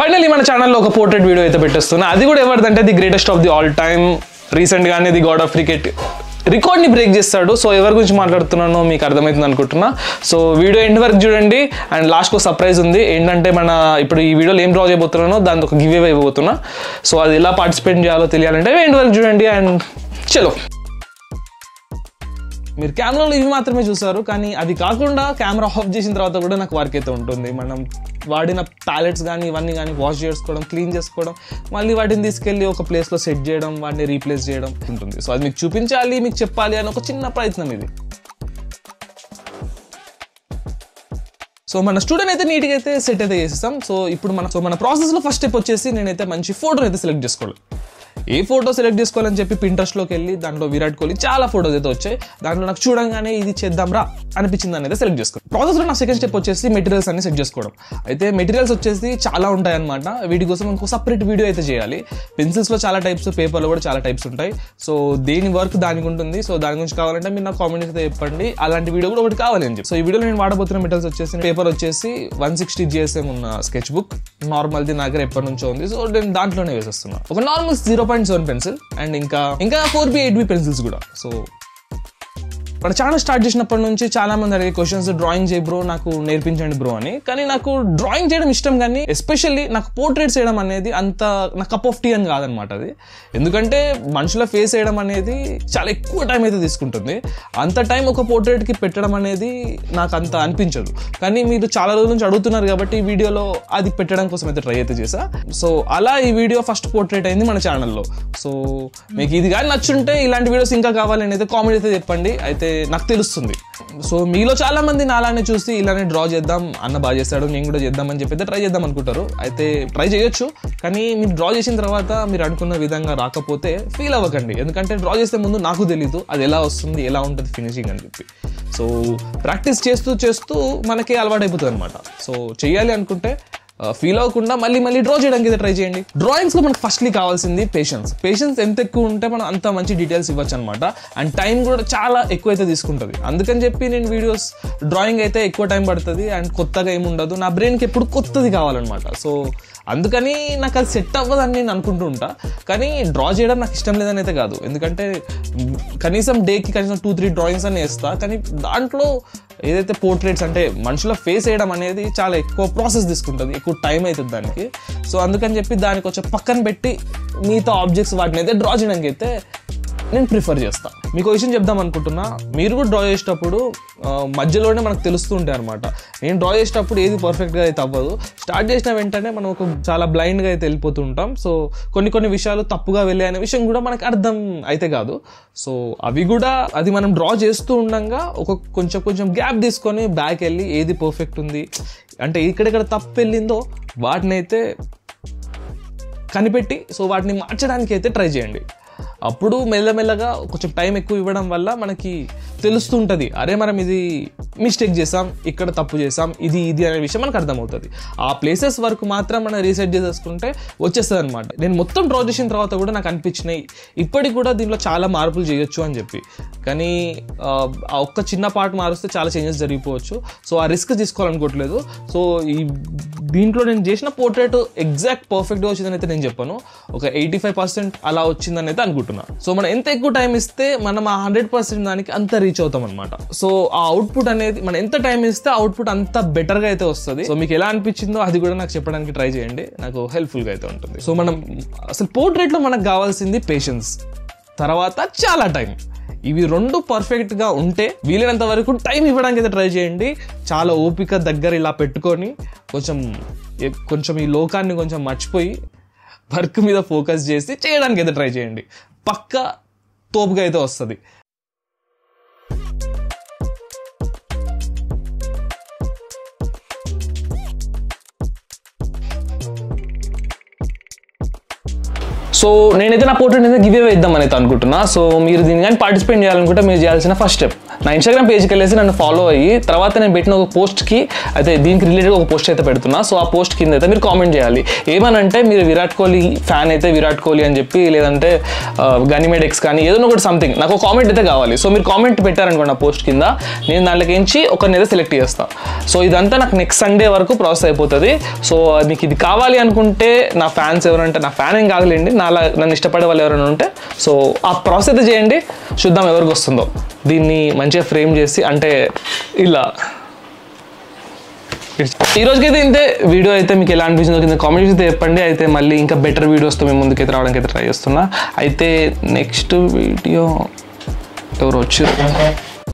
Finally మన ఛానల్లో ఒక పోర్ట్రేట్ వీడియో అయితే పెట్టేస్తున్నా. అది కూడా ఎవరిదంటే the greatest of the all time రీసెంట్గానే ది గాడ్ ఆఫ్ క్రికెట్ రికార్డ్ని బ్రేక్ చేస్తాడు. సో ఎవరి గురించి మాట్లాడుతున్నానో మీకు అర్థమవుతుంది అనుకుంటున్నా. సో వీడియో ఎండ్ వరకు చూడండి. అండ్ లాస్ట్కి సర్ప్రైజ్ ఉంది. ఏంటంటే మన ఇప్పుడు ఈ వీడియోలో ఏం డ్రా చేయబోతున్నానో దానికి ఒక గివ్ ఇవ్వబోతున్నా. సో అది ఎలా పార్టిసిపేట్ చేయాలో తెలియాలంటే ఎండ్ వరకు చూడండి. అండ్ చలో. మీరు కెమెరాలో ఇవి మాత్రమే చూసారు కానీ అది కాకుండా కెమెరా ఆఫ్ చేసిన తర్వాత కూడా నాకు వర్క్ అయితే ఉంటుంది. మనం వాడిన ప్యాలెట్స్ కానీ ఇవన్నీ కానీ వాష్ చేసుకోవడం క్లీన్ చేసుకోవడం మళ్ళీ వాటిని తీసుకెళ్ళి ఒక ప్లేస్లో సెట్ చేయడం వాటిని రీప్లేస్ చేయడం ఉంటుంది. సో అది మీకు చూపించాలి మీకు చెప్పాలి అని ఒక చిన్న ప్రయత్నం ఇది. సో మన స్టూడెంట్ అయితే నీట్గా అయితే సెట్ అయితే చేసేస్తాం. సో ఇప్పుడు మన సో మన ప్రాసెస్లో ఫస్ట్ స్టెప్ వచ్చేసి నేనైతే మంచి ఫోటోని అయితే సెలెక్ట్ చేసుకోవాలి. ఏ ఫోటో సెలెక్ట్ చేసుకోవాలని చెప్పి పింట్రెస్ట్లోకి వెళ్ళి దాంట్లో విరాట్ కోహ్లీ చాలా ఫోటోస్ అయితే వచ్చాయి. దాంట్లో నాకు చూడంగానే ఇది చేద్దాం రా అనిపించింది అనేది సెలెక్ట్ చేసుకోవడం. ప్రాసెస్లో నా సెకండ్ స్టెప్ వచ్చేసి మెటీరియల్స్ అన్ని సెట్ చేసుకోవడం. అయితే మెటీరియల్స్ వచ్చేసి చాలా ఉంటాయన్నమాట. వీటి కోసం ఇంకో సపరేట్ వీడియో అయితే చేయాలి. పెన్సిల్స్లో చాలా టైప్స్ పేపర్లో కూడా చాలా టైప్స్ ఉంటాయి. సో దేని వర్క్ దానికి ఉంటుంది. సో దాని గురించి కావాలంటే మీరు నాకు కామెంట్ అయితే చెప్పండి. అలాంటి వీడియో కూడా ఒకటి కావాలి అని చెప్పి. సో ఈ వీడియోలో నేను వాడబోతున్న మెటీరియల్స్ వచ్చేసి పేపర్ వచ్చేసి వన్ సిక్స్టీ జిఎస్ఎం ఉన్న స్కెచ్ బుక్ నార్మల్ది నా దగ్గర ఎప్పటి నుంచో ఉంది. సో నేను దాంట్లోనే వేసేస్తున్నా. ఒక normal zero point seven pencil and ఇంకా ఇంకా four B eight B pencils కూడా. సో మన ఛానల్ స్టార్ట్ చేసినప్పటి నుంచి చాలా మంది అడిగే క్వశ్చన్స్ డ్రాయింగ్ చేయి బ్రో నాకు నేర్పించండి బ్రో అని. కానీ నాకు డ్రాయింగ్ చేయడం ఇష్టం కానీ ఎస్పెషల్లీ నాకు పోర్ట్రేట్స్ చేయడం అనేది అంత నా కప్ ఆఫ్ టీ అని కాదనమాట అది. ఎందుకంటే మనుషుల ఫేస్ వేయడం అనేది చాలా ఎక్కువ టైం అయితే తీసుకుంటుంది. అంత టైం ఒక పోర్ట్రేట్కి పెట్టడం అనేది నాకు అంత అనిపించదు. కానీ మీరు చాలా రోజుల నుంచి అడుగుతున్నారు కాబట్టి ఈ వీడియోలో అది పెట్టడం కోసం అయితే ట్రై అయితే చేసా సో అలా ఈ వీడియో ఫస్ట్ పోర్ట్రేట్ అయింది మన ఛానల్లో సో మీకు ఇది కానీ నచ్చుంటే ఇలాంటి వీడియోస్ ఇంకా కావాలని అయితే కామెంట్ అయితే చెప్పండి. అయితే నాకు తెలుస్తుంది. సో మీలో చాలా మంది నాలానే చూసి ఇలానే డ్రా చేద్దాం అన్న బాగా చేస్తాడు నేను కూడా చేద్దామని చెప్పి అయితే ట్రై చేద్దాం అనుకుంటారు. అయితే ట్రై చేయొచ్చు కానీ మీరు డ్రా చేసిన తర్వాత మీరు అనుకున్న విధంగా రాకపోతే ఫీల్ అవ్వకండి. ఎందుకంటే డ్రా చేసే ముందు నాకు తెలీదు అది ఎలా వస్తుంది ఎలా ఉంటుంది ఫినిషింగ్ అని చెప్పి. సో ప్రాక్టీస్ చేస్తూ చేస్తూ మనకి అలవాటైపోతుంది అనమాట సో చేయాలి అనుకుంటే ఫీల్ అవ్వకుండా మళ్ళీ మళ్ళీ డ్రా చేయడానికి అయితే ట్రై చేయండి. డ్రాయింగ్స్లో మనకు ఫస్ట్లీ కావాల్సింది పేషెన్స్ పేషెన్స్ ఎంత ఎక్కువ ఉంటే మనం అంత మంచి డీటెయిల్స్ ఇవ్వచ్చు అనమాట అండ్ టైం కూడా చాలా ఎక్కువ అయితే తీసుకుంటుంది. అందుకని చెప్పి నేను వీడియోస్ డ్రాయింగ్ అయితే ఎక్కువ టైం పడుతుంది. అండ్ కొత్తగా ఏమి ఉండదు నా బ్రెయిన్కి ఎప్పుడు కొత్తది కావాలన్నమాట. సో అందుకని నాకు అది సెట్ అవ్వదని నేను అనుకుంటూ ఉంటా. కానీ డ్రా చేయడం నాకు ఇష్టం లేదని అయితే కాదు. ఎందుకంటే కనీసం డేకి కనీసం టూ త్రీ డ్రాయింగ్స్ అని వేస్తా. కానీ దాంట్లో ఏదైతే పోర్ట్రేట్స్ అంటే మనుషుల ఫేస్ వేయడం అనేది చాలా ఎక్కువ ప్రాసెస్ తీసుకుంటుంది. ఎక్కువ టైం అవుతుంది దానికి. సో అందుకని చెప్పి దానికి కొంచెం పక్కన పెట్టి మిగతా ఆబ్జెక్ట్స్ వాటిని అయితే డ్రా చేయడానికి అయితే నేను ప్రిఫర్ చేస్తాను మీకు ఒక విషయం చెప్దాం అనుకుంటున్నా. మీరు కూడా డ్రా చేసేటప్పుడు మధ్యలోనే మనకు తెలుస్తూ ఉంటాయి అనమాట నేను డ్రా చేసేటప్పుడు ఏది పర్ఫెక్ట్గా అయితే అవ్వదు. స్టార్ట్ చేసిన వెంటనే మనం ఒక చాలా బ్లైండ్గా అయితే వెళ్ళిపోతూ ఉంటాం. సో కొన్ని కొన్ని విషయాలు తప్పుగా వెళ్ళే అనే విషయం కూడా మనకు అర్థం అయితే కాదు. సో అవి కూడా అది మనం డ్రా చేస్తూ ఉండగా ఒక కొంచెం కొంచెం గ్యాప్ తీసుకొని బ్యాక్ వెళ్ళి ఏది పర్ఫెక్ట్ ఉంది అంటే ఇక్కడెక్కడ తప్పు వెళ్ళిందో వాటిని అయితే కనిపెట్టి సో వాటిని మార్చడానికి అయితే ట్రై చేయండి. అప్పుడు మెల్లమెల్లగా కొంచెం టైం ఎక్కువ ఇవ్వడం వల్ల మనకి తెలుస్తుంటుంది అరే మనం ఇది మిస్టేక్ చేసాం ఇక్కడ తప్పు చేసాం ఇది ఇది అనే విషయం మనకు అర్థమవుతుంది. ఆ ప్లేసెస్ వరకు మాత్రం మనం రీసెట్ చేసేసుకుంటే వచ్చేస్తుంది అనమాట నేను మొత్తం డ్రా చేసిన తర్వాత కూడా నాకు అనిపించినాయి. ఇప్పటికి కూడా దీంట్లో చాలా మార్పులు చేయొచ్చు అని చెప్పి. కానీ ఆ, ఆ ఒక్క చిన్న పార్ట్ మారుస్తే చాలా చేంజెస్ జరిగిపోవచ్చు. సో ఆ రిస్క్ తీసుకోవాలనుకోవట్లేదు. సో ఈ దీంట్లో నేను చేసిన పోర్ట్రేట్ ఎగ్జాక్ట్ పర్ఫెక్ట్గా వచ్చిందని అయితే నేను చెప్పాను. ఒక ఎయిటీ ఫైవ్ పర్సెంట్ అలా వచ్చిందని అయితే అనుకుంటున్నాను సో మనం ఎంత ఎక్కువ టైం ఇస్తే మనం ఆ హండ్రెడ్ పర్సెంట్ దానికి అంత రీచ్ అవుతాం అనమాట సో ఆ అవుట్పుట్ అనేది మనం ఎంత టైం ఇస్తే అవుట్పుట్ అంత బెటర్గా అయితే వస్తుంది. సో మీకు ఎలా అనిపించిందో అది కూడా నాకు చెప్పడానికి ట్రై చేయండి. నాకు హెల్ప్ఫుల్గా అయితే ఉంటుంది. సో మనం అసలు పోర్ట్రేట్లో మనకు కావాల్సింది పేషెన్స్. తర్వాత చాలా టైం. ఇవి రెండు పర్ఫెక్ట్గా ఉంటే వీలైనంత వరకు టైం ఇవ్వడానికి అయితే ట్రై చేయండి. చాలా ఓపిక దగ్గర ఇలా పెట్టుకొని కొంచెం కొంచెం ఈ లోకాన్ని కొంచెం మర్చిపోయి వర్క్ మీద ఫోకస్ చేసి చేయడానికి అయితే ట్రై చేయండి. పక్క తోపుగా అయితే వస్తుంది. సో నేనైతే నా పోర్ట్రేట్ అయితే గివ్ అవే ఇద్దాం అయితే అనుకుంటున్నా. సో మీరు దీన్ని కానీ పార్టిసిపేట్ చేయాలనుకుంటే మీరు చేయాల్సిన ఫస్ట్ స్టెప్ నా ఇన్స్టాగ్రామ్ పేజ్కి వెళ్ళేసి నన్ను ఫాలో అయ్యి తర్వాత నేను పెట్టిన ఒక పోస్ట్కి అయితే దీనికి రిలేటెడ్ ఒక పోస్ట్ అయితే పెడుతున్నా. సో ఆ పోస్ట్ కింద అయితే మీరు కామెంట్ చేయాలి. ఏమనంటే మీరు విరాట్ కోహ్లీ ఫ్యాన్ అయితే విరాట్ కోహ్లీ అని చెప్పి లేదంటే గనిమేడ్ ఎక్స్ కానీ ఏదో ఒకటి సంథింగ్ నాకు ఒక కామెంట్ అయితే కావాలి. సో మీరు కామెంట్ పెట్టారనుకోండి ఆ పోస్ట్ కింద నేను దాంట్లోకి ఎంచి ఒకరిని అయితే సెలెక్ట్ చేస్తాను సో ఇదంతా నాకు నెక్స్ట్ సండే వరకు ప్రాసెస్ అయిపోతుంది. సో మీకు ఇది కావాలి అనుకుంటే నా ఫ్యాన్స్ ఎవరంటే నా ఫ్యాన్ ఏం కాగలేండి అలా నన్ను ఇష్టపడే వాళ్ళు ఎవరైనా ఉంటే సో ఆ ప్రాసెస్ అయితే చేయండి. చూద్దాం ఎవరికి వస్తుందో. దీన్ని మంచిగా ఫ్రేమ్ చేసి అంటే ఇలా. ఈ రోజుకైతే ఇంతే. వీడియో అయితే మీకు ఎలా అనిపించిందో కింద కామెంట్ అయితే చెప్పండి. అయితే మళ్ళీ ఇంకా బెటర్ వీడియోస్తో మేము ముందుకైతే రావడానికి అయితే ట్రై చేస్తున్నా. అయితే నెక్స్ట్ వీడియో ఎవరు వచ్చారు?